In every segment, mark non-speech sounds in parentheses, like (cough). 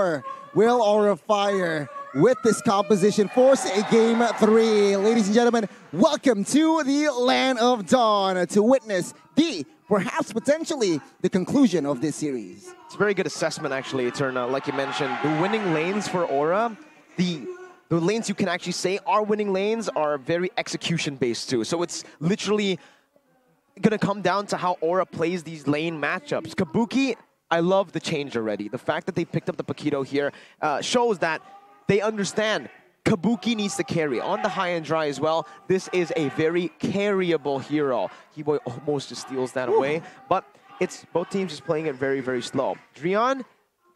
four. Will Aura Fire with this composition force a game three. Ladies and gentlemen, welcome to the Land of Dawn to witness the perhaps potentially the conclusion of this series. It's a very good assessment, actually, Eterna. Like you mentioned, the winning lanes for Aura, the the lanes you can actually say are winning lanes are very execution based too. So it's literally gonna come down to how Aura plays these lane matchups. Kabuki, I love the change already. The fact that they picked up the Paquito here uh, shows that they understand Kabuki needs to carry. On the high and dry as well, this is a very carryable hero. Kiboy almost just steals that Ooh. away, but it's both teams just playing it very, very slow. Drian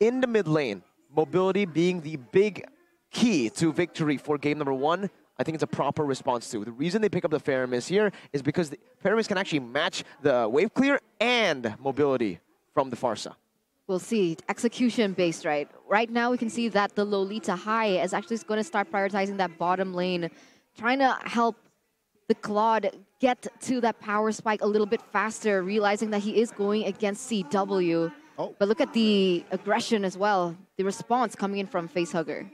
in the mid lane, mobility being the big key to victory for game number one. I think it's a proper response to. The reason they pick up the Faramis here is because the Faramis can actually match the wave clear and mobility from the Pharsa. We'll see. Execution based, right? Right now, we can see that the Lolita High is actually going to start prioritizing that bottom lane, trying to help the Claude get to that power spike a little bit faster, realizing that he is going against CW. Oh. But look at the aggression as well, the response coming in from Facehugger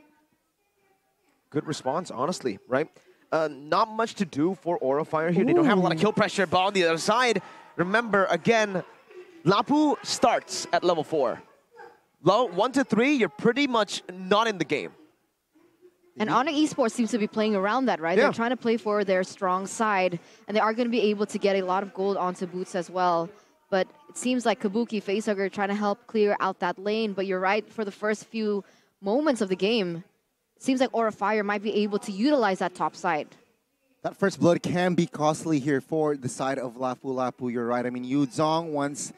good response, honestly, right? Uh, not much to do for Aura Fire here. Ooh. They don't have a lot of kill pressure, but on the other side, remember, again, Lapu starts at level 4. Low, 1 to 3, you're pretty much not in the game. And Onic Esports seems to be playing around that, right? Yeah. They're trying to play for their strong side, and they are going to be able to get a lot of gold onto boots as well. But it seems like Kabuki, Facehugger trying to help clear out that lane. But you're right, for the first few moments of the game, seems like Aura Fire might be able to utilize that top side. That first blood can be costly here for the side of Lapu Lapu. You're right. I mean, Yu Zhong, once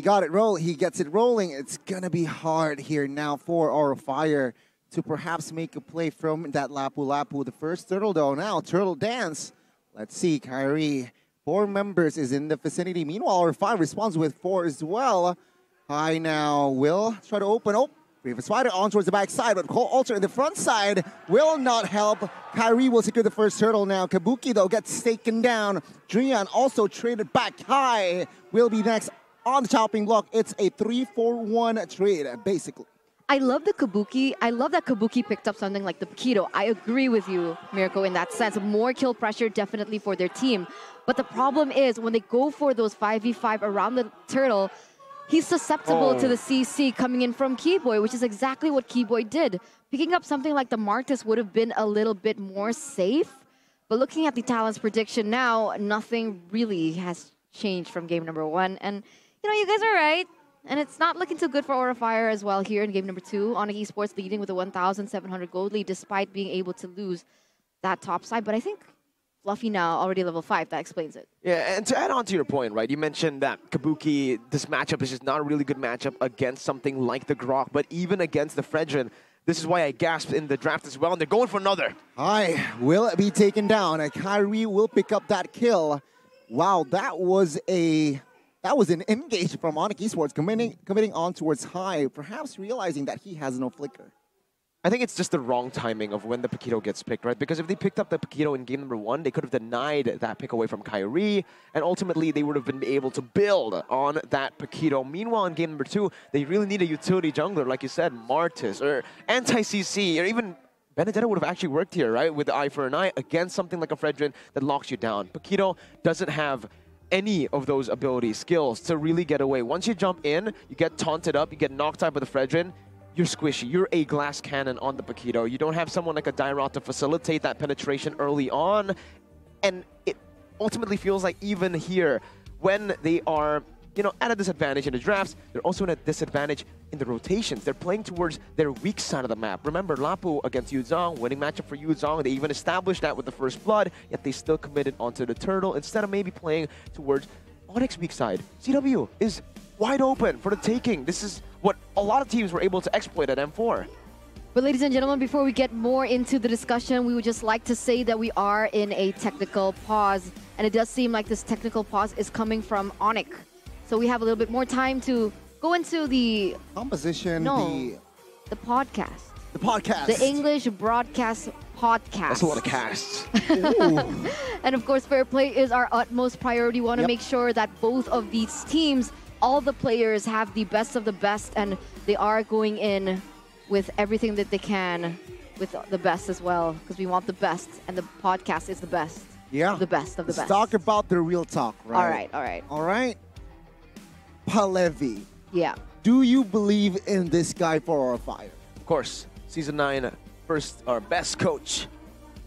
he got it roll, he gets it rolling. It's going to be hard here now for Aura Fire to perhaps make a play from that Lapu Lapu. The first turtle, though, now Turtle Dance. Let's see, Kairi. Four members is in the vicinity. Meanwhile, Aura Fire responds with four as well. High now will try to open. Oh, Raven Spider on towards the backside, but Cult Altar in the front side will not help. Kairi will secure the first turtle now. Kabuki, though, gets taken down. Drian also traded back high. Will be next on the chopping block. It's a 3-4-1 trade, basically. I love the Kabuki. I love that Kabuki picked up something like the Paquito. I agree with you, Mirko, in that sense. More kill pressure definitely for their team. But the problem is when they go for those 5v5 around the turtle, he's susceptible oh. to the oh. CC coming in from Kiboy, which is exactly what Kiboy did. Picking up something like the Martis would have been a little bit more safe. But looking at the talents prediction now, nothing really has changed from game number one. And, you know, you guys are right. And it's not looking too good for Aura Fire as well here in game number two. Onic Esports leading with a 1,700 gold lead despite being able to lose that top side. But I think Fluffy now already level 5. That explains it. Yeah, and to add on to your point, right, you mentioned that Kabuki, this matchup is just not a really good matchup against something like the Grok, but even against the Fredrin, this is why I gasped in the draft as well, and they're going for another. Hi, will it be taken down? And Kairi will pick up that kill. Wow, that was a that was an engage from Onic Esports committing committing on towards high, perhaps realizing that he has no flicker. I think it's just the wrong timing of when the Paquito gets picked, right? Because if they picked up the Paquito in game number one, they could have denied that pick away from Kairi, and ultimately they would have been able to build on that Paquito. Meanwhile, in game number two, they really need a utility jungler, like you said, Martis, or anti-CC, or even Benedetta would have actually worked here, right? With the eye for an eye against something like a Fredrin that locks you down. Paquito doesn't have any of those abilities, skills to really get away. Once you jump in, you get taunted up, you get knocked out by the Fredrin, you're squishy. You're a glass cannon on the Paquito. You don't have someone like a Dyrroth to facilitate that penetration early on. And it ultimately feels like even here, when they are you know, at a disadvantage in the drafts, they're also at a disadvantage in the rotations. They're playing towards their weak side of the map. Remember, Lapu against Yu Zhong, winning matchup for Yu Zhong. They even established that with the first blood, yet they still committed onto the turtle instead of maybe playing towards Onic weak side. CW is wide open for the taking. This is what a lot of teams were able to exploit at M4. But ladies and gentlemen, before we get more into the discussion, we would just like to say that we are in a technical pause. And it does seem like this technical pause is coming from Onic. So we have a little bit more time to go into the... Composition, no, the... the podcast. The podcast. The English Broadcast Podcast. That's a lot of casts. (laughs) and of course, fair play is our utmost priority. We want to yep. make sure that both of these teams all the players have the best of the best and they are going in with everything that they can, with the best as well, because we want the best, and the podcast is the best. Yeah. the best of the Let's best. talk about the real talk, right? All right, all right, All right. Palevi, yeah. do you believe in this guy for our fire? Of course, season nine, first our best coach,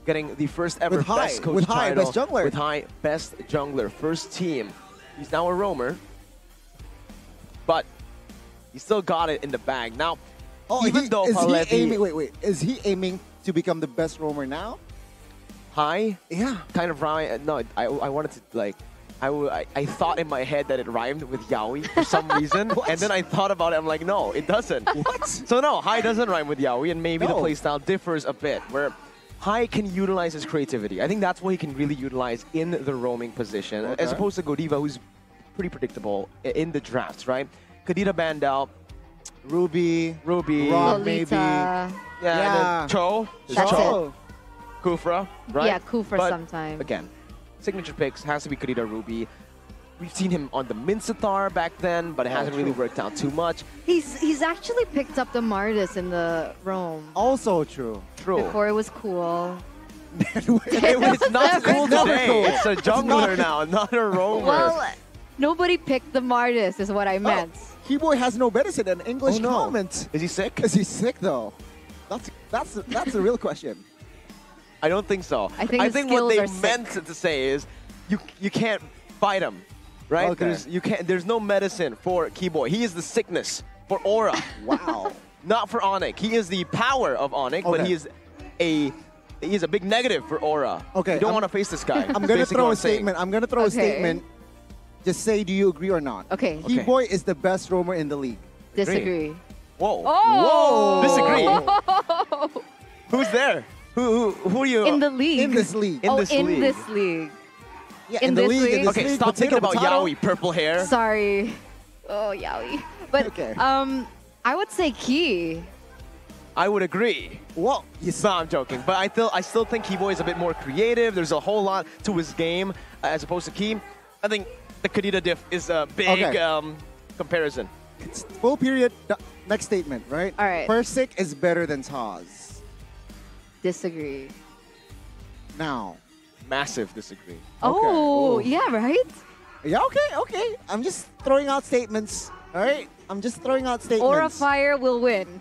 getting the first ever With high- best coach with high, title best jungler. With high best jungler, first team. He's now a roamer, but he still got it in the bag. Now, even Oh, he- though is Palevi he aiming? Wait, wait. Is he aiming to become the best roamer now? high, Yeah. kind of rhyme. Uh, no, I, I wanted to like. I, w- I, I thought in my head that it rhymed with Yaoi for some (laughs) reason, and then I thought about it. I'm like, no, it doesn't. What? So no, High doesn't rhyme with Yaoi, and maybe the playstyle differs a bit. Where High can utilize his creativity. I think that's what he can really utilize in the roaming position, Okay. as opposed to Godiva, who's pretty predictable in the drafts, right? Kadita Bandel, Ruby. Ruby, Rob. Maybe. yeah, Yeah. and then Chou, Chou, it. Khufra, right? Yeah, Khufra But sometime. Again, signature picks has to be Kadita Ruby. We've seen him on the Minotaur back then, but it Oh, hasn't really worked out too much. He's he's actually picked up the Martis in the Rome. Also true. True. Before it was cool. (laughs) It- it's not (laughs) cool cool. today. Never It's a jungler now, not a roamer. Well, nobody picked the Martis, is what I oh, meant. Kiboy has no medicine. An English Oh, no. comment. Is he sick? Is he sick though? That's that's that's the real question. I don't think so. I think I think what they are sick. meant to say is you you can't fight him, right? Okay. There's you can't. There's no medicine for Kiboy. He is the sickness for Aura, (laughs) Wow. not for Onic. He is the power of Onic, but he is a he is a big negative for Aura. Okay, you don't want to face this guy. (laughs) I'm gonna throw what a I'm saying. statement. I'm gonna throw a statement. Just say, do you agree or not? Okay. Okay. Kiboy is the best roamer in the league. Disagree. Whoa. Oh! Disagree. (laughs) Who's there? Who, who, who are you? In the league. In this league. In oh, this in league. this league. yeah, in in, the this league. In this okay, league, stop potato, thinking about potato. Yaoi, purple hair. Sorry. Oh, Yaoi. But Okay. um, I would say Key. I would agree. Well, You No, I'm joking. But I still, I still think Kiboy is a bit more creative. There's a whole lot to his game uh, as opposed to Key. I think the Kadita diff is a big Okay. um, comparison. It's full period. Next statement, right? All right. Persic is better than Taz. Disagree. Now. Massive disagree. Oh, Ooh. yeah, right? Yeah, okay, okay. I'm just throwing out statements. All right? I'm just throwing out statements. Aura Fire will win.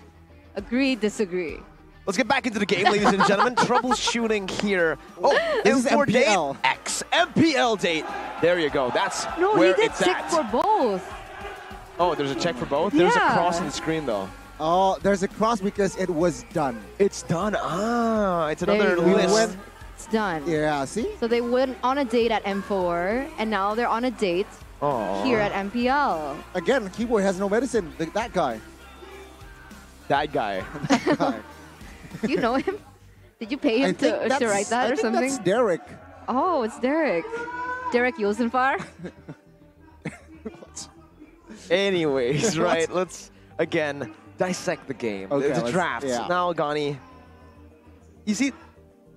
Agree, disagree. Let's get back into the game, ladies and gentlemen. (laughs) Troubleshooting here. Oh, This is M4 date MPL. X MPL date. There you go. That's No, where he did it's check at. for both. Oh, there's a check for both. There's a cross on the screen though. Oh, there's a cross because it was done. It's done. Ah, it's another you go. list. When- It's done. Yeah, see? So they went on a date at M4, and now they're on a date Aw. here at MPL. Again, keyboard has no medicine. That guy. that guy. (laughs) That guy. Do (laughs) you know him? Did you pay him to, to write that I or think something? That's Derek. Oh, it's Derek. Derek Yosenfar. (laughs) Anyways, right, let's again dissect the game. Okay, the let's- drafts. yeah. Now, Gani, you see,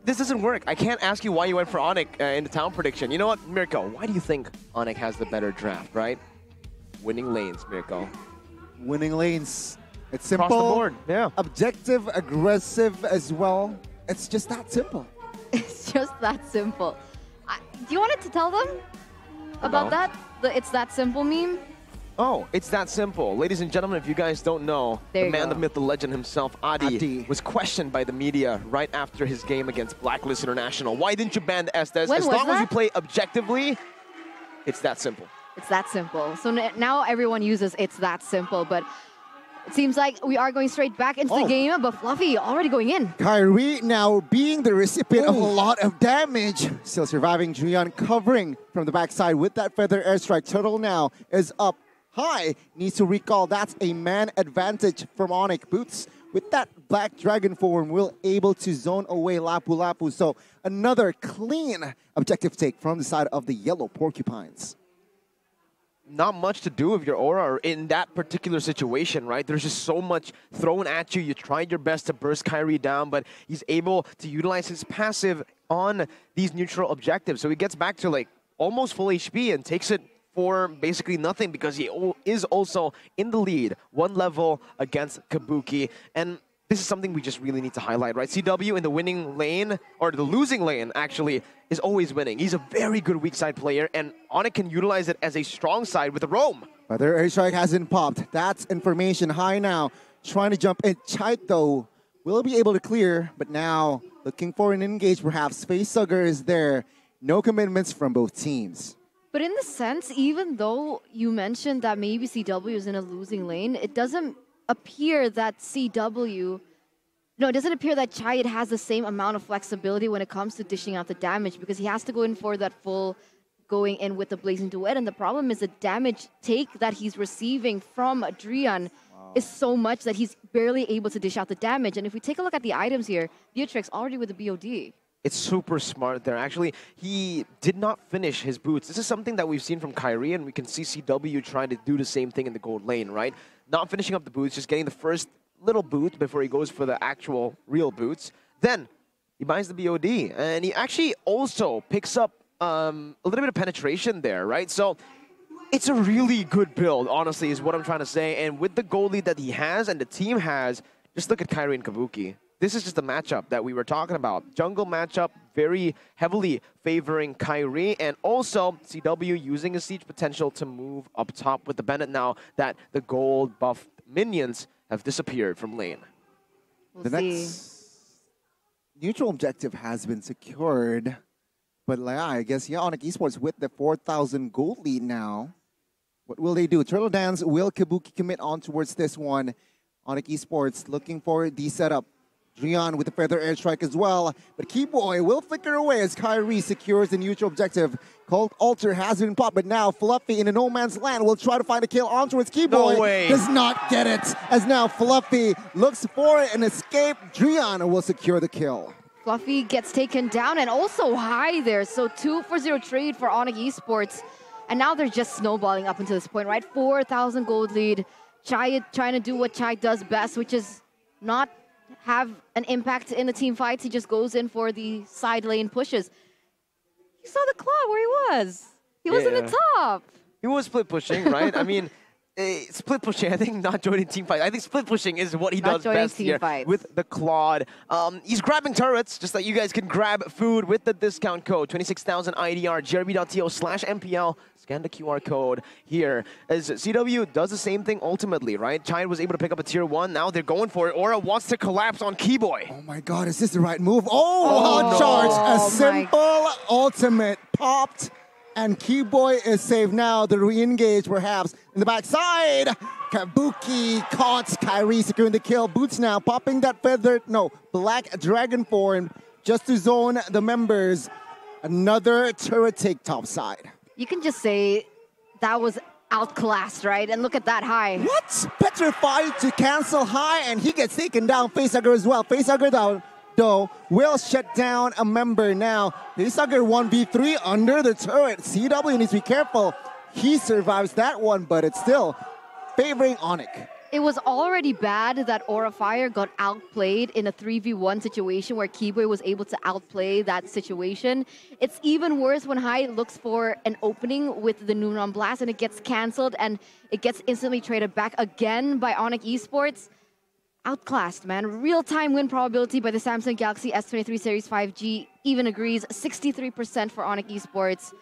this doesn't work. I can't ask you why you went for Onic uh, in the town prediction. You know what, Mirko? Why do you think Onic has the better draft, right? Winning lanes, Mirko. Winning lanes. It's simple. Across the board. Yeah. Objective, aggressive as well. It's just that simple. (laughs) it's just that simple. I, do you want it to tell them about No. that? The It's That Simple meme? Oh, it's that simple. Ladies and gentlemen, if you guys don't know, There the man, go. the myth, the legend himself, Adi, Adi. was questioned by the media right after his game against Blacklist International. Why didn't you ban the Estes? When as was long as you play objectively, it's that simple. It's that simple. So n- now everyone uses It's That Simple, but it seems like we are going straight back into Oh. the game, but Fluffy already going in. Kairi now being the recipient of a lot of damage. Still surviving. Julian covering from the backside with that feather airstrike. Turtle now is up high. Needs to recall that's a man advantage from Onic. Boots with that black dragon form will able to zone away Lapu Lapu. So another clean objective take from the side of the yellow porcupines. not much to do with your aura in that particular situation, right? There's just so much thrown at you. You tried your best to burst Kairi down, but he's able to utilize his passive on these neutral objectives. So he gets back to like almost full HP and takes it for basically nothing because he is also in the lead, one level against Kabuki. And this is something we just really need to highlight, right? CW in the winning lane, or the losing lane, actually, is always winning. He's a very good weak side player, and Onic can utilize it as a strong side with the roam. But their airstrike hasn't popped. That's information high now. Trying to jump in. Chait, though, will be able to clear, but now looking for an engage, perhaps. Facehugger is there. No commitments from both teams. But in the sense, even though you mentioned that maybe CW is in a losing lane, it doesn't appear that CW. No, it doesn't appear that Chayat has the same amount of flexibility when it comes to dishing out the damage because he has to go in for that full going in with the Blazing Duet. And the problem is the damage take that he's receiving from Drian wow. is so much that he's barely able to dish out the damage. And if we take a look at the items here, Beatrix already with the BOD. It's super smart there. Actually, he did not finish his boots. This is something that we've seen from Kairi, and we can see CW trying to do the same thing in the gold lane, right? Not finishing up the boots, just getting the first little boot before he goes for the actual real boots. Then he buys the BOD, and he actually also picks up um, a little bit of penetration there, right? So it's a really good build, honestly, is what I'm trying to say. And with the goal lead that he has and the team has, just look at Kairi and Kabuki this is just the matchup that we were talking about. Jungle matchup very heavily favoring Kairi, and also CW using his siege potential to move up top with the Bennett now that the gold buff minions have disappeared from lane. We'll the see. next neutral objective has been secured, but yeah, I guess yeah, Onic Esports with the 4,000 gold lead now. What will they do? Turtle Dance will Kabuki commit on towards this one. Onic Esports looking for the setup Drian with the feather airstrike as well. But Kiboy will flicker away as Kairi secures the neutral objective. Cult Altar has been popped, but now Fluffy in a no man's land will try to find a kill on towards Kiboy. No way. Does not get it. As now Fluffy looks for an escape. Drian will secure the kill. Fluffy gets taken down and also high there. So two for zero trade for Onic Esports. And now they're just snowballing up until this point, right? 4,000 gold lead. Chai trying to do what Chai does best, which is not have an impact in the team fights. He just goes in for the side lane pushes. You saw the claw where he was. He was in the top. He was split pushing, right? I mean, (laughs) uh, split pushing, (laughs) I think not joining team fight. I think split pushing is what he not does best here fights. with the Claude. Um, he's grabbing turrets, just like you guys can grab food with the discount code 26,000 IDR, grb.to slash MPL. Scan the QR code here. As CW does the same thing ultimately, right? China was able to pick up a tier one. Now they're going for it. Aura wants to collapse on Kiboy. Oh my god, is this the right move? Oh, oh hot charge. A oh simple ultimate popped and Kiboy is saved now. The re-engage perhaps in the backside. Kabuki caught Kairi securing the kill. Boots now popping that feather, no, black dragon form just to zone the members. Another turret take top side. You can just say that was outclassed, right? And look at that high. What? Petrified to cancel high and he gets taken down. Facehugger as well. Facehugger down though, will shut down a member now. Facehugger 1v3 under the turret. CW needs to be careful. He survives that one, but it's still favoring Onic. It was already bad that Aura Fire got outplayed in a 3v1 situation where Kiboy was able to outplay that situation. It's even worse when Hai looks for an opening with the Noumenon Blast and it gets cancelled and it gets instantly traded back again by Onic Esports outclassed, man. Real-time win probability by the Samsung Galaxy S23 Series 5G even agrees 63% for Onic Esports.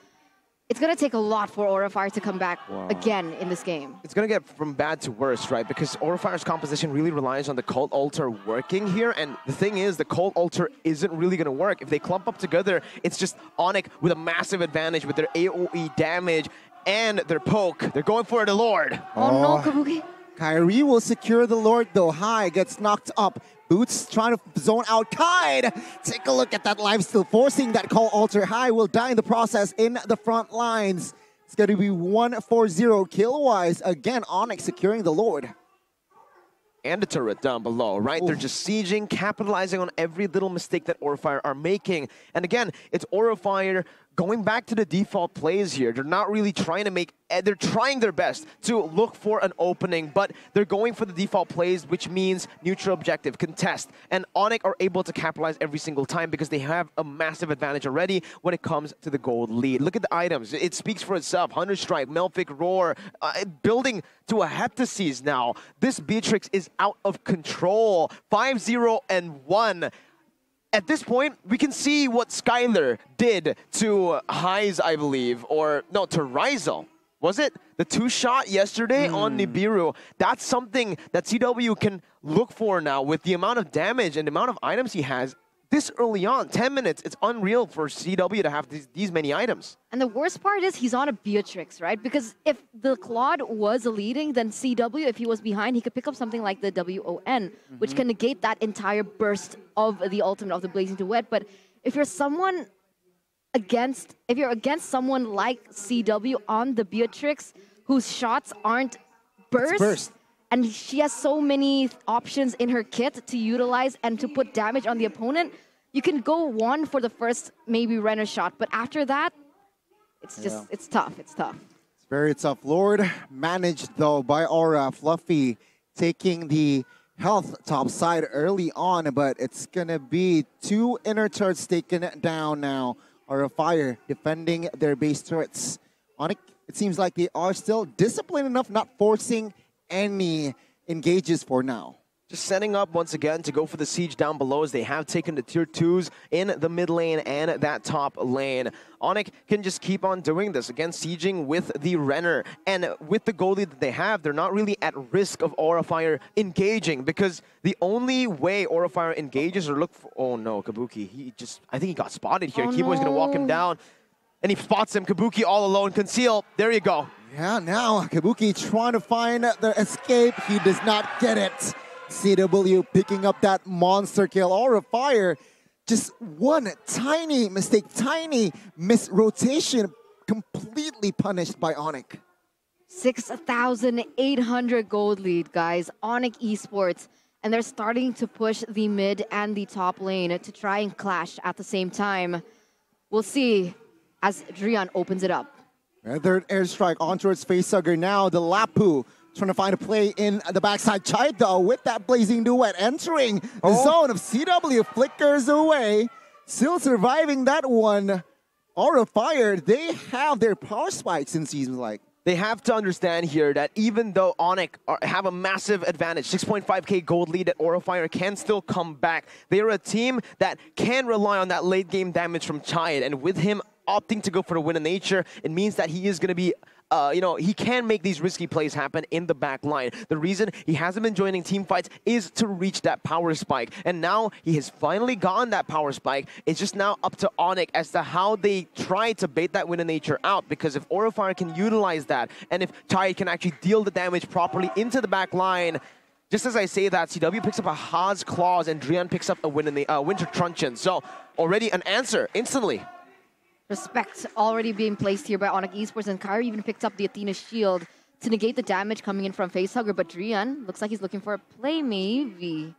It's going to take a lot for Aura Fire to come back wow. again in this game. It's going to get from bad to worse, right? Because Aura Fire's composition really relies on the Cult Altar working here. And the thing is, the Cult Altar isn't really going to work. If they clump up together, it's just Onic with a massive advantage with their AoE damage and their poke. They're going for the Lord. Oh, oh. no, Kabuki. Kairi will secure the Lord though. High gets knocked up. Boots trying to zone out Kaid. Take a look at that life steal, forcing that Cult Altar. High will die in the process in the front lines. It's going to be 1-4-0 kill-wise. Again, Onic securing the Lord and the turret down below, right? Ooh. They're just sieging, capitalizing on every little mistake that Aura Fire are making. And again, it's Aura Fire going back to the default plays here. They're not really trying to make, eh, they're trying their best to look for an opening, but they're going for the default plays, which means neutral objective, contest. And Onic are able to capitalize every single time because they have a massive advantage already when it comes to the gold lead. Look at the items. It speaks for itself. Hunter Strike, Malefic Roar, uh, building to a Heptaseas now. This Beatrix is out of control. 5-0 and 1 at this point, we can see what Skylar did to Heise, I believe, or no, to Ryzel. Was it the two shot yesterday mm. on hmm. Nibiru? That's something that CW can look for now with the amount of damage and the amount of items he has this early on, 10 minutes, it's unreal for CW to have these, these many items. And the worst part is he's on a Beatrix, right? Because if the Claude was leading, then CW, if he was behind, he could pick up something like the WON, mm-hmm. which can negate that entire burst of the ultimate of the Blazing Duet. But if you're someone against, if you're against someone like CW on the Beatrix, whose shots aren't burst and she has so many options in her kit to utilize and to put damage on the opponent. You can go one for the first maybe Renner shot, but after that, it's just yeah. it's tough. It's tough. It's very tough. Lord managed though by Aura Fluffy taking the health top side early on, but it's gonna be two inner turrets taken down now. Aura Fire defending their base turrets. On it, it seems like they are still disciplined enough, not forcing any engages for now. Just setting up once again to go for the siege down below as they have taken the tier 2s in the mid lane and that top lane. Onic can just keep on doing this, again sieging with the Renner. And with the goalie that they have, they're not really at risk of Aura Fire engaging because the only way Aura Fire engages or look for... Oh no, Kabuki, he just... I think he got spotted here. Oh, Kibo's no. going to walk him down and he spots him. Kabuki all alone, conceal. There you go. Yeah, now Kabuki trying to find the escape. He does not get it. CW picking up that monster kill. Aura Fire, just one tiny mistake, tiny miss rotation, completely punished by Onic. 6,800 gold lead, guys. Onic Esports. And they're starting to push the mid and the top lane to try and clash at the same time. We'll see as Drian opens it up. Third airstrike onto its facehugger now. The Lapu trying to find a play in the backside. Chaito with that blazing duet entering the oh. zone of CW. Flickers away. Still surviving that one. Aura Fire, they have their power spikes in season like. They have to understand here that even though Onic are, have a massive advantage, 6.5k gold lead that Aura Fire can still come back. They are a team that can rely on that late game damage from Chayat, and with him opting to go for the Wind of Nature, it means that he is going to be uh, you know, he can make these risky plays happen in the back line. The reason he hasn't been joining team fights is to reach that power spike. And now he has finally gotten that power spike. It's just now up to Onic as to how they try to bait that Wind of Nature out. Because if Aurafire can utilize that, and if Tai can actually deal the damage properly into the back line, just as I say that, CW picks up a Haas Claws and Drian picks up a win in the uh, Winter Truncheon. So already an answer instantly respect already being placed here by Onic Esports, and Kairi even picked up the Athena shield to negate the damage coming in from Facehugger, but Drian looks like he's looking for a play, maybe.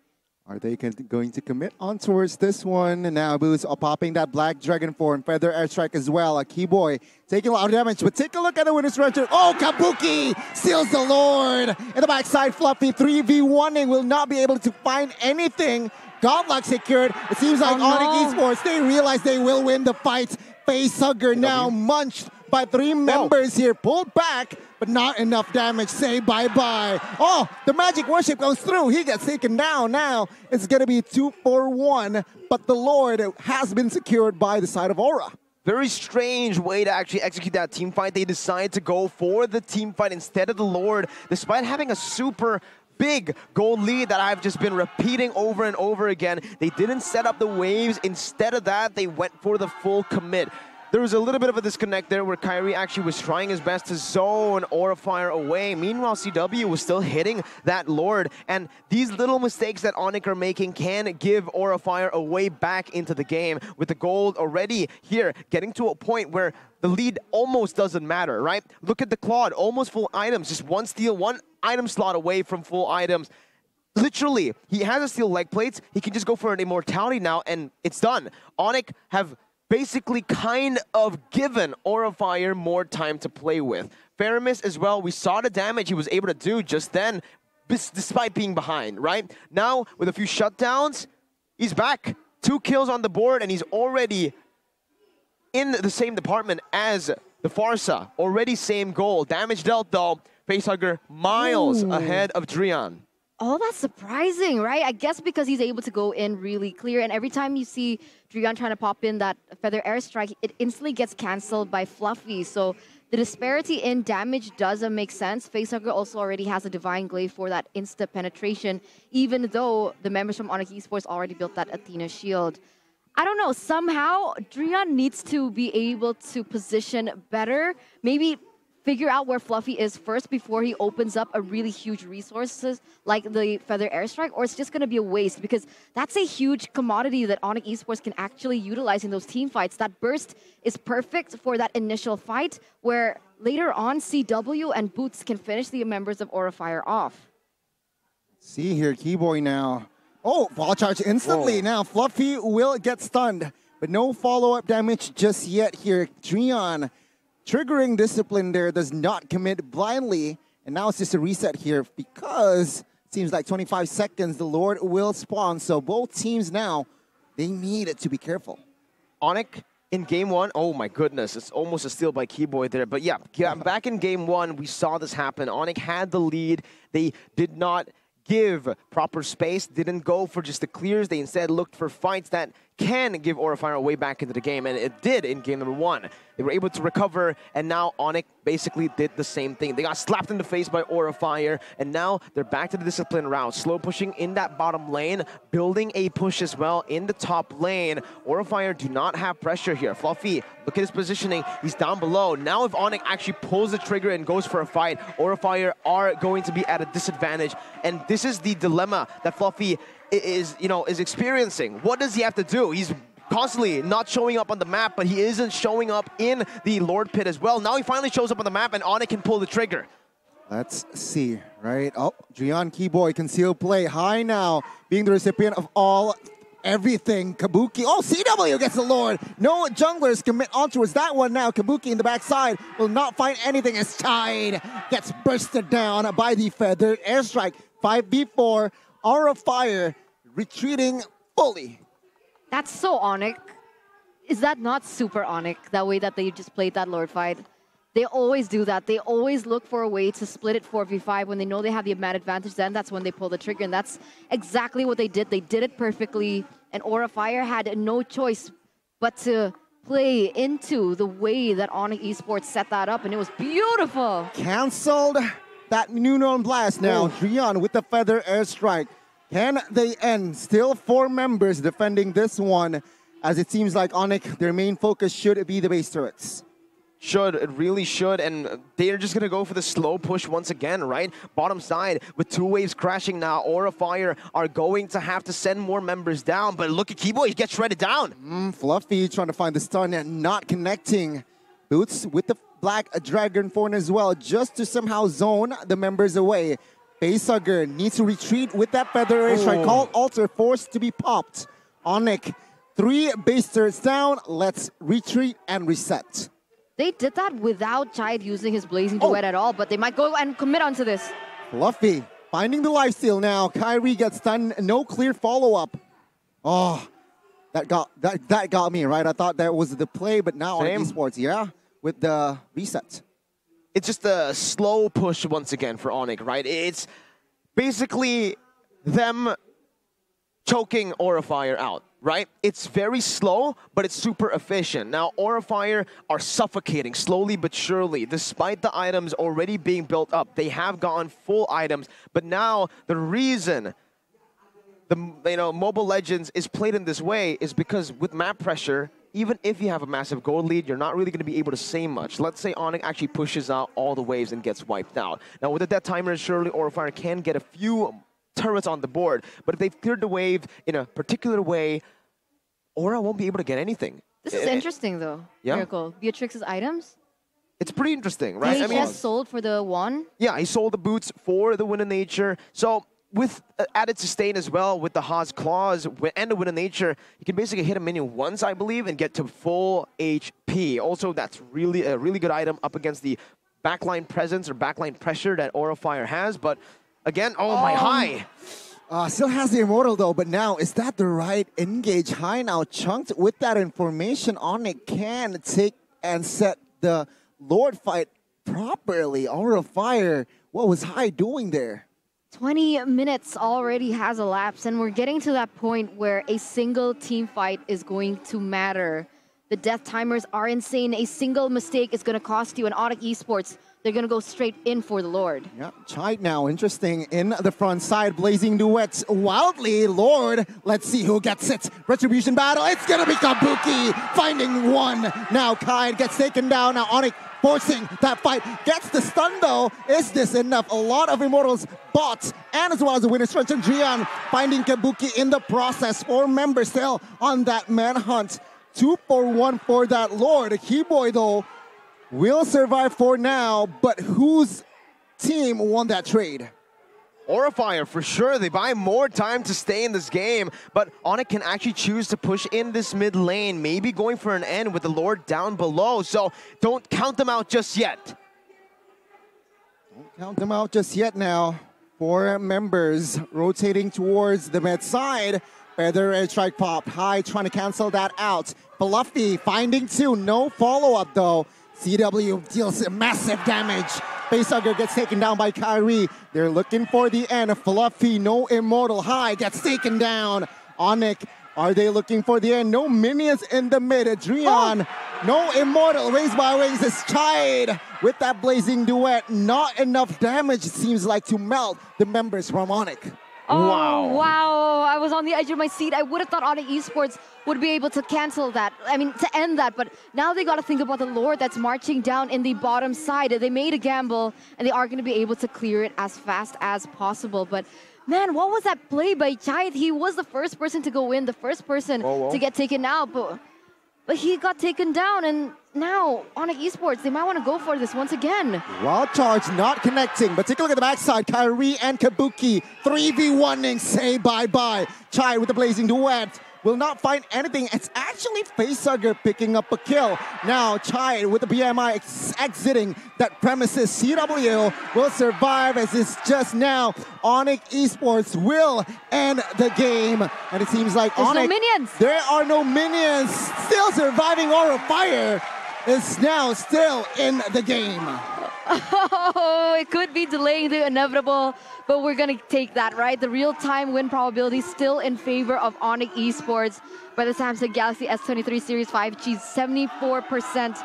Are they going to commit on towards this one? Now Boo's popping that Black Dragon form, Feather Airstrike as well. A Kiboy taking a lot of damage, but take a look at the winner's record. Oh, Kabuki steals the Lord. In the backside, Fluffy 3v1ing will not be able to find anything. Godlock secured. It seems like oh, no. Onic Esports, they realize they will win the fight. Facehugger now munched by three oh. members here. Pulled back, but not enough damage. Say bye-bye. Oh, the Magic Worship goes through. He gets taken down. Now it's going to be two for one, but the Lord has been secured by the side of Aura. Very strange way to actually execute that team fight. They decide to go for the team fight instead of the Lord, despite having a super big goal lead that I've just been repeating over and over again. They didn't set up the waves. Instead of that, they went for the full commit. There was a little bit of a disconnect there where Kairi actually was trying his best to zone Aura Fire away. Meanwhile, CW was still hitting that Lord. And these little mistakes that Onic are making can give Aura Fire a way back into the game with the gold already here, getting to a point where the lead almost doesn't matter, right? Look at the Claude, almost full items, just one steal, one item slot away from full items. Literally, he has a steel leg plates. He can just go for an immortality now, and it's done. Onic have basically kind of given Aura Fire more time to play with. Faramis as well, we saw the damage he was able to do just then, despite being behind, right? Now, with a few shutdowns, he's back. Two kills on the board, and he's already in the same department as the Pharsa. Already same goal. Damage dealt, though. Facehugger miles Ooh. ahead of Drian. Oh, that's surprising, right? I guess because he's able to go in really clear, and every time you see Drian trying to pop in that feather airstrike, it instantly gets cancelled by Fluffy. So the disparity in damage doesn't make sense. Facehugger also already has a Divine Glaive for that instant penetration, even though the members from Onic Esports already built that Athena shield. I don't know, somehow Drian needs to be able to position better. Maybe figure out where Fluffy is first before he opens up a really huge resources like the Feather Airstrike, or it's just going to be a waste because that's a huge commodity that Onic Esports can actually utilize in those team fights. That burst is perfect for that initial fight where later on CW and Boots can finish the members of Aura Fire off. See here, Kiboy now. Oh, ball charge instantly. Whoa. Now Fluffy will get stunned, but no follow-up damage just yet here. Trion triggering discipline there does not commit blindly, and now it's just a reset here because it seems like 25 seconds the Lord will spawn. So both teams now they need to be careful. Onic in game one, oh my goodness, it's almost a steal by Kiboy there. But yeah, yeah, back in game one, we saw this happen. Onic had the lead. They did not give proper space, didn't go for just the clears. They instead looked for fights that can give Aura Fire a way back into the game, and it did in game number one. They were able to recover, and now Onic basically did the same thing. They got slapped in the face by Aura Fire, and now they're back to the discipline route, slow pushing in that bottom lane, building a push as well in the top lane. Aura Fire do not have pressure here. Fluffy, look at his positioning. He's down below. Now if Onic actually pulls the trigger and goes for a fight, Aura Fire are going to be at a disadvantage, and this is the dilemma that Fluffy is, you know, is experiencing. What does he have to do? He's constantly not showing up on the map, but he isn't showing up in the Lord Pit as well. Now he finally shows up on the map, and Onic can pull the trigger. Let's see, right? Oh, Drian Kiboy concealed play high now, being the recipient of all everything. Kabuki. Oh, CW gets the Lord. No junglers commit on towards that one now. Kabuki in the backside will not find anything as Tide gets bursted down by the feathered airstrike. 5v4, Aura Fire retreating fully. That's so Onic. Is that not super Onic, that way that they just played that Lord fight? They always do that. They always look for a way to split it 4v5 when they know they have the mad advantage. Then that's when they pull the trigger, and that's exactly what they did. They did it perfectly, and Aura Fire had no choice but to play into the way that Onic Esports set that up, and it was beautiful. Cancelled that Noumenon Blast now. Drian with the feather airstrike. Can they end? Still four members defending this one, as it seems like Onic, their main focus should be the base turrets. Should, it really should, and they're just gonna go for the slow push once again, right? Bottom side, with two waves crashing now, Aura Fire are going to have to send more members down, but look at Kiboy, he gets shredded down. Mm, Fluffy trying to find the stun and not connecting. Boots with the black dragon form as well, just to somehow zone the members away. Facehugger needs to retreat with that feather airstrike. Oh. Cult Altar forced to be popped. Onic, three base turrets down. Let's retreat and reset. They did that without Chide using his Blazing Oh. Duet at all, but they might go and commit onto this. Fluffy finding the lifesteal now. Kairi gets done. No clear follow up. Oh, that got that that got me right. I thought that was the play, but now on Same. esports, yeah, with the reset. It's just a slow push once again for Onic, right? It's basically them choking Aura Fire out, right? It's very slow, but it's super efficient. Now, Aura Fire are suffocating slowly but surely, despite the items already being built up. They have gotten full items, but now the reason the you know Mobile Legends is played in this way is because with map pressure, even if you have a massive gold lead, you're not really going to be able to say much. Let's say Onic actually pushes out all the waves and gets wiped out. Now with the death timer, surely Aura can get a few turrets on the board, but if they've cleared the wave in a particular way, Aura won't be able to get anything. This is Eh, interesting, though. yeah. Miracle. Beatrix's items. It's pretty interesting, right? He I mean, just sold for the one. Yeah, he sold the boots for the Wind of Nature. So with uh, added sustain as well, with the Haas claws and the Wind of Nature, you can basically hit a minion once, I believe, and get to full HP. Also, that's really a really good item up against the backline presence or backline pressure that Aura Fire has. But again, oh, my Oh. high. Uh, still has the immortal though, but now is that the right engage? High now chunked with that information on it can take and set the Lord fight properly. Aura Fire, what was High doing there? 20 minutes already has elapsed, and we're getting to that point where a single team fight is going to matter. The death timers are insane. A single mistake is going to cost you. And Audit Esports, they're going to go straight in for the Lord. Yeah, Chide now, interesting in the front side, blazing duets wildly. Lord, let's see who gets it. Retribution battle, it's gonna be Kabuki finding one. Now Kaid gets taken down. Now Onic forcing that fight, gets the stun though. Is this enough? A lot of Immortals bots and as well as the winner stretch and Drian finding Kabuki in the process. Four members still on that manhunt. Two for one for that Lord. Kiboy though will survive for now, but whose team won that trade? Fire, for sure. They buy more time to stay in this game, but Onic can actually choose to push in this mid lane, maybe going for an end with the Lord down below. So don't count them out just yet. Don't Count them out just yet now. Four members rotating towards the mid side. Feather Airstrike Pop. High trying to cancel that out. Fluffy finding two. No follow up though. CW deals massive damage. Facehugger gets taken down by Kairi. They're looking for the end. Fluffy, no immortal. High gets taken down. Onic, are they looking for the end? No minions in the mid. Adrian, oh! no immortal. Raised by Wings is Chide with that blazing duet. Not enough damage, it seems like, to melt the members from Onic. Oh, Wow. wow. I was on the edge of my seat. I would have thought Audit Esports would be able to cancel that. I mean, to end that. But now they got to think about the Lord that's marching down in the bottom side. They made a gamble, and they are going to be able to clear it as fast as possible. But man, what was that play by Chait? He was the first person to go in, the first person oh, Whoa, whoa. to get taken out. But but he got taken down, and now Onic Esports, they might want to go for this once again. Wild charge not connecting, but take a look at the backside. Kairi and Kabuki 3v1ing, say bye bye. Chai with the blazing duet. Will not find anything. It's actually Facehugger picking up a kill. Now Chai with the BMI ex- exiting that premises. CW will survive as it's just now. Onic Esports will end the game. And it seems like There's no minions. There are no minions. Still surviving Aura Fire is now still in the game. Oh, it could be delaying the inevitable, but we're gonna take that, right? The real-time win probability still in favor of Onic Esports by the Samsung Galaxy S23 Series 5G, 74%.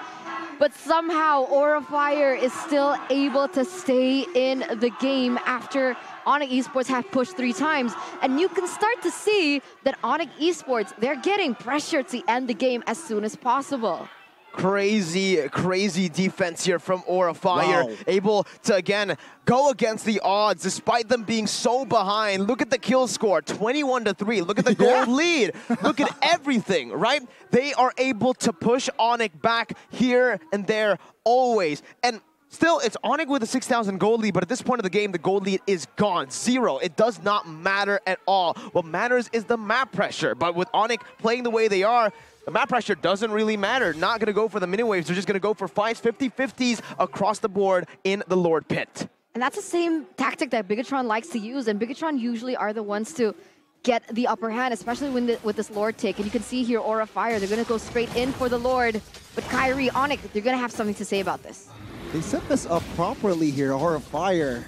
But somehow Aura Fire is still able to stay in the game after Onic Esports have pushed three times. And you can start to see that Onic Esports, they're getting pressure to end the game as soon as possible. Crazy, crazy defense here from Aura Fire. Wow. Able to, again, go against the odds despite them being so behind. Look at the kill score 21 to 3. Look at the (laughs) Yeah. gold lead. Look at everything, right? They are able to push Onic back here and there always. And Still, it's Onic with a 6,000 gold lead, but at this point of the game, the gold lead is gone. Zero. It does not matter at all. What matters is the map pressure. But with Onic playing the way they are, the map pressure doesn't really matter. Not going to go for the mini waves. They're just going to go for fights, 50-50s across the board in the Lord Pit. And that's the same tactic that Bigetron likes to use, and Bigetron usually are the ones to get the upper hand, especially when the, with this Lord take. And you can see here Aura Fire, they're going to go straight in for the Lord. But Kairi, Onic, they're going to have something to say about this. They set this up properly here. Aura Fire.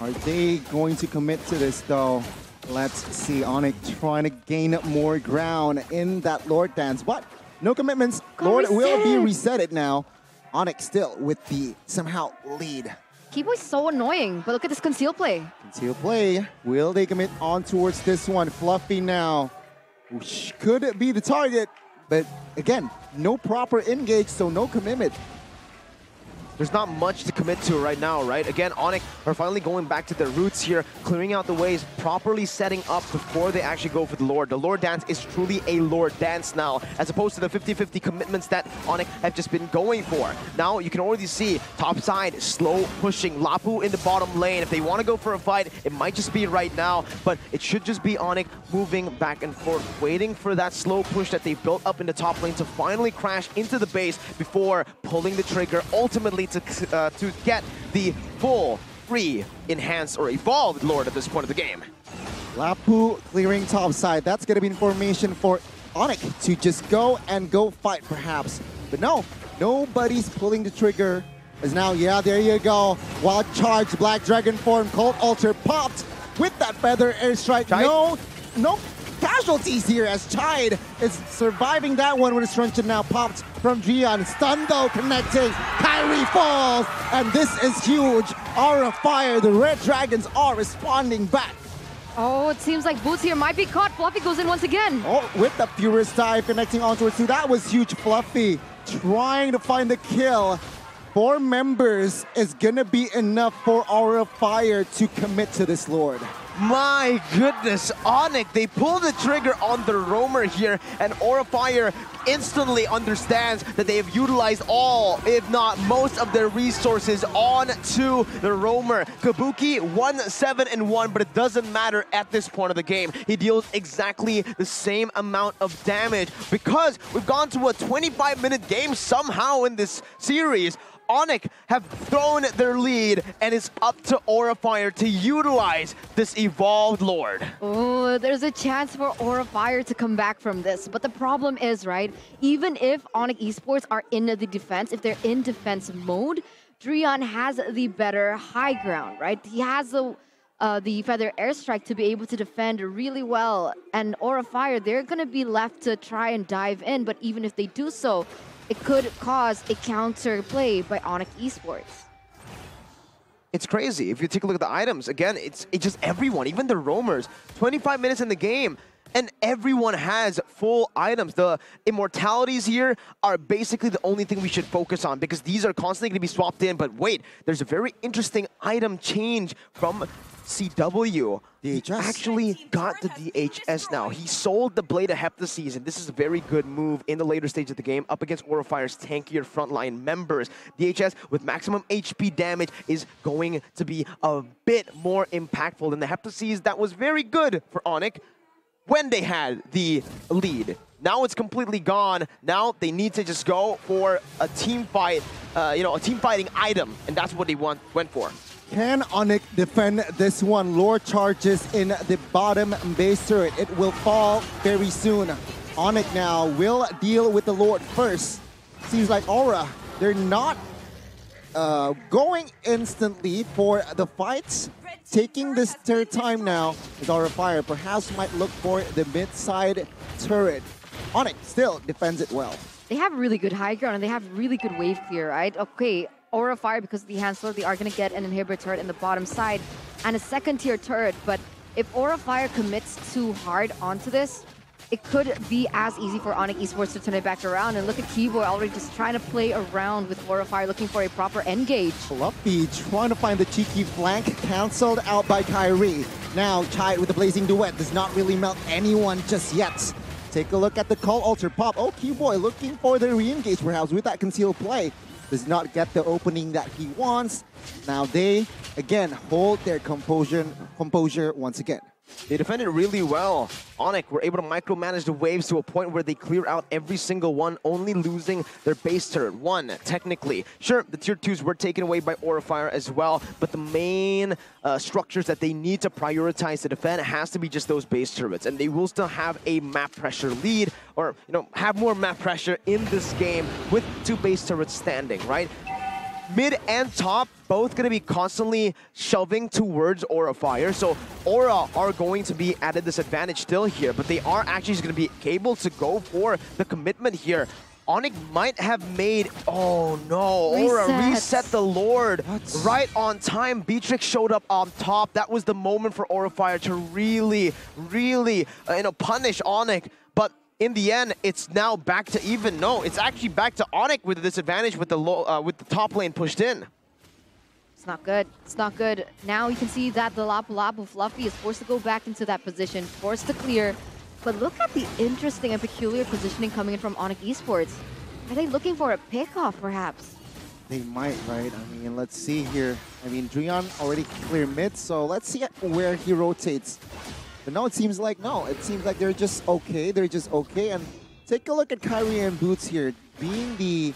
Are they going to commit to this though? Let's see. Onic trying to gain more ground in that Lord dance, but no commitments. Got Lord will be reset. resetted now. Onic still with the somehow lead. Kiboy's so annoying, but look at this conceal play. Conceal play. Will they commit on towards this one? Fluffy now. Which could be the target, but again, no proper engage, so no commitment. There's not much to commit to right now, right? Again, Onic are finally going back to their roots here, clearing out the ways, properly setting up before they actually go for the Lord. The Lord dance is truly a Lord dance now, as opposed to the 50-50 commitments that Onic have just been going for. Now you can already see top side slow pushing Lapu in the bottom lane. If they want to go for a fight, it might just be right now, but it should just be Onic moving back and forth, waiting for that slow push that they built up in the top lane to finally crash into the base before pulling the trigger ultimately to, uh, to get the full free enhanced or evolved Lord at this point of the game. Lapu clearing top side. That's going to be information for Onic to just go and go fight, perhaps. But no, nobody's pulling the trigger. As now, yeah, there you go. Wild charge, Black Dragon form, Cult Altar popped with that feather airstrike. Chide? No, no casualties here as Chide is surviving that one with his truncheon now popped from Gian. Stun though connecting. Kairi falls, and this is huge. Aura Fire, the Red Dragons are responding back. Oh, it seems like Boots here might be caught. Fluffy goes in once again. Oh, with the Furious Dive connecting onto it too. That was huge. Fluffy trying to find the kill. Four members is gonna be enough for Aura Fire to commit to this Lord. My goodness, Onic, they pull the trigger on the Roamer here, and Aura Fire instantly understands that they have utilized all, if not most of their resources on to the Roamer. Kabuki 1-7 and 1, but it doesn't matter at this point of the game. He deals exactly the same amount of damage because we've gone to a 25-minute game somehow in this series. Onic have thrown their lead, and it's up to Aura Fire to utilize this evolved Lord. Oh, there's a chance for Aura Fire to come back from this. But the problem is, right, even if Onic Esports are in the defense, if they're in defense mode, Drian has the better high ground, right? He has the uh, the Feather Airstrike to be able to defend really well. And Aura Fire, they're going to be left to try and dive in. But even if they do so, it could cause a counter play by Onic Esports. It's crazy. If you take a look at the items, again, it's, it's just everyone, even the roamers. 25 minutes in the game, and everyone has full items. The immortalities here are basically the only thing we should focus on because these are constantly going to be swapped in. But wait, there's a very interesting item change from CW. DHS. actually got the DHS now. He sold the Blade of Heptaseas, and this is a very good move in the later stage of the game up against Aura Fire's tankier frontline members. DHS with maximum HP damage is going to be a bit more impactful than the Heptaseas that was very good for Onic when they had the lead. Now it's completely gone. Now they need to just go for a team fight, uh, you know, a team fighting item, and that's what they want, went for. Can Onic defend this one? Lord charges in the bottom base turret. It will fall very soon. Onic now will deal with the Lord first. Seems like Aura, they're not uh, going instantly for the fights. Taking this third time now is Aura Fire. Perhaps might look for the mid-side turret. Onic still defends it well. They have really good high ground and they have really good wave clear, right? Okay, Aura Fire because of the Hansler, they are going to get an inhibitor turret in the bottom side and a second tier turret. But if Aura Fire commits too hard onto this, it could be as easy for Onic Esports to turn it back around. And look at Kiboy already just trying to play around with Aura Fire, looking for a proper engage. Fluffy trying to find the cheeky flank, cancelled out by Kairi. Now Chai with the Blazing Duet does not really melt anyone just yet. Take a look at the Cult Altar pop. Oh, Kiboy looking for the re-engage perhaps with that concealed play. Does not get the opening that he wants. Now they, again, hold their composure, composure once again. They defended really well. Onic were able to micromanage the waves to a point where they clear out every single one, only losing their base turret. One, technically. Sure, the tier 2s were taken away by Aura Fire as well, but the main uh, structures that they need to prioritize to defend has to be just those base turrets, and they will still have a map pressure lead, or, you know, have more map pressure in this game with two base turrets standing, right? Mid and top both going to be constantly shoving towards Aura Fire. So Aura are going to be at a disadvantage still here, but they are actually going to be able to go for the commitment here. Onic might have made, oh no, Aura Reset. reset the Lord What? right on time. Beatrix showed up on top. That was the moment for Aura Fire to really, really, uh, you know, punish Onic. But in the end, it's now back to even. No, it's actually back to Onic with the disadvantage with the low, uh, with the top lane pushed in. It's not good. It's not good. Now you can see that the Lapu Lapu Fluffy is forced to go back into that position, forced to clear. But look at the interesting and peculiar positioning coming in from Onic Esports. Are they looking for a pickoff, perhaps? They might, right? I mean, let's see here. I mean, Drian already clear mid, so let's see where he rotates. But now it seems like, no, it seems like they're just okay. They're just okay. And take a look at Kairi and Boots here, being the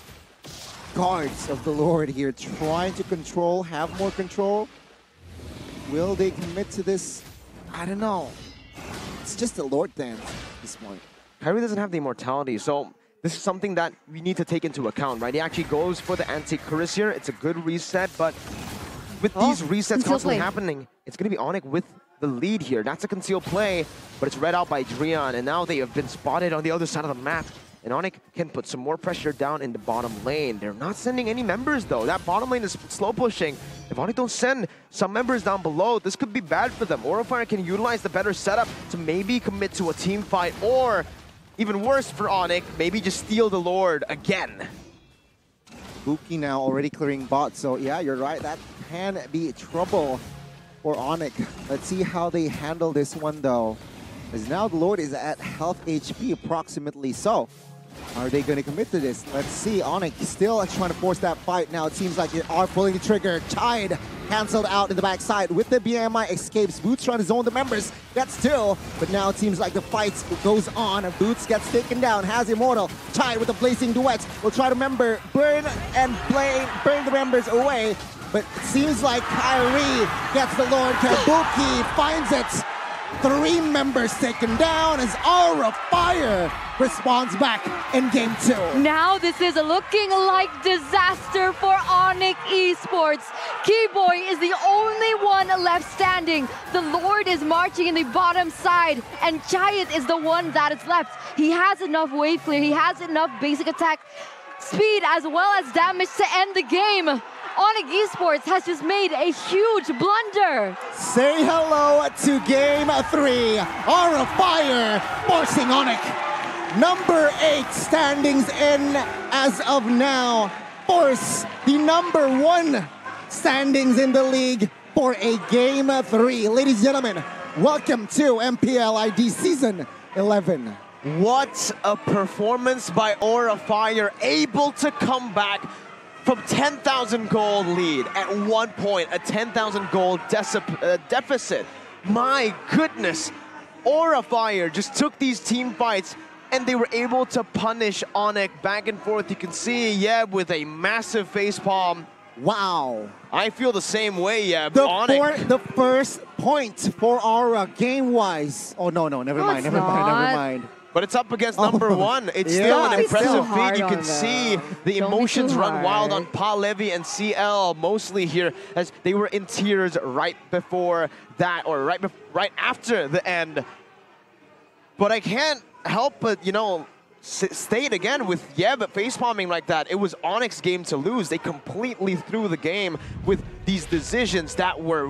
guards of the Lord here, trying to control, have more control. Will they commit to this? I don't know. It's just the Lord dance at this point. Kairi doesn't have the immortality, so this is something that we need to take into account, right? He actually goes for the anti-Chris here. It's a good reset, but with Oh, these resets constantly play. happening, it's going to be Onic with the lead here. That's a concealed play, but it's read out by Drian, and now they have been spotted on the other side of the map. And Onic can put some more pressure down in the bottom lane. They're not sending any members, though. That bottom lane is slow pushing. If Onic don't send some members down below, this could be bad for them. Aura Fire can utilize the better setup to maybe commit to a team fight, or even worse for Onic, maybe just steal the Lord again. Buki now already clearing bot, so yeah, you're right. That can be trouble for Onic. Let's see how they handle this one though. As now the Lord is at health HP approximately so. Are they going to commit to this? Let's see. Onic still trying to force that fight. Now it seems like they are pulling the trigger. Tide cancelled out in the backside with the BMI escapes. Boots trying to zone the members. Gets two, but now it seems like the fight goes on. Boots gets taken down. Has Immortal. Tide with the blazing duets. Will try to member burn and blame, burn the members away. But it seems like Kairi gets the Lord. (laughs) Kabuki finds it. Three members taken down as Aura Fire responds back in game two. Now this is looking like disaster for Onic Esports. Kiboy is the only one left standing. The Lord is marching in the bottom side, and Giant is the one that is left. He has enough wave clear, he has enough basic attack speed as well as damage to end the game. Onic Esports has just made a huge blunder. Say hello to game three. Aura Fire forcing Onic. Number eight standings in as of now. Force the number one standings in the league for a game three. Ladies and gentlemen, welcome to MPL ID season 11. What a performance by Aura Fire, able to come back from 10,000 gold lead at one point, a 10,000 gold decip- uh, deficit. My goodness, Aura Fire just took these team fights and they were able to punish Onic back and forth. You can see Yeb with a massive facepalm. Wow. I feel the same way, Yeb. The, four, the first point for Aura game wise. Oh, no, no, never No, mind, it's never mind, never mind. But it's up against Oh. number one. It's Yeah. still an impressive so feat. You can see them. the Don't emotions run wild on. Pa Levy and CL mostly here as they were in tears right before that or right right after the end. But I can't help but, you know, s- state again with Yeb facepalming like that, it was Onic game to lose. They completely threw the game with these decisions that were